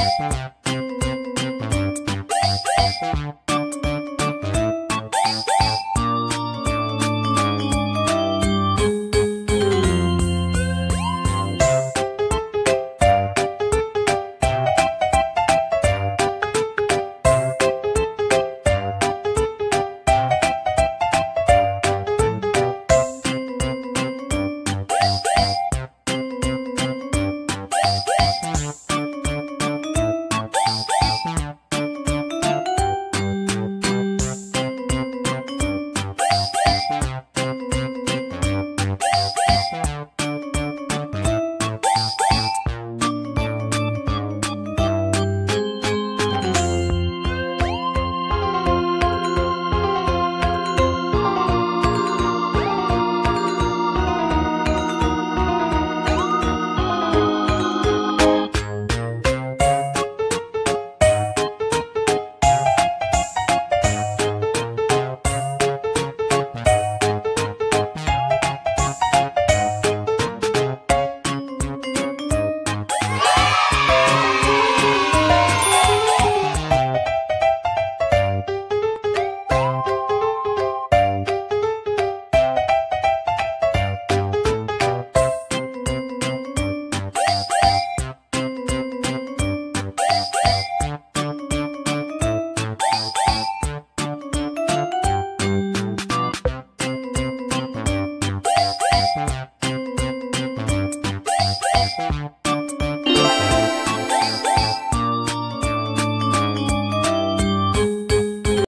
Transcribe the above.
Bye. Bye.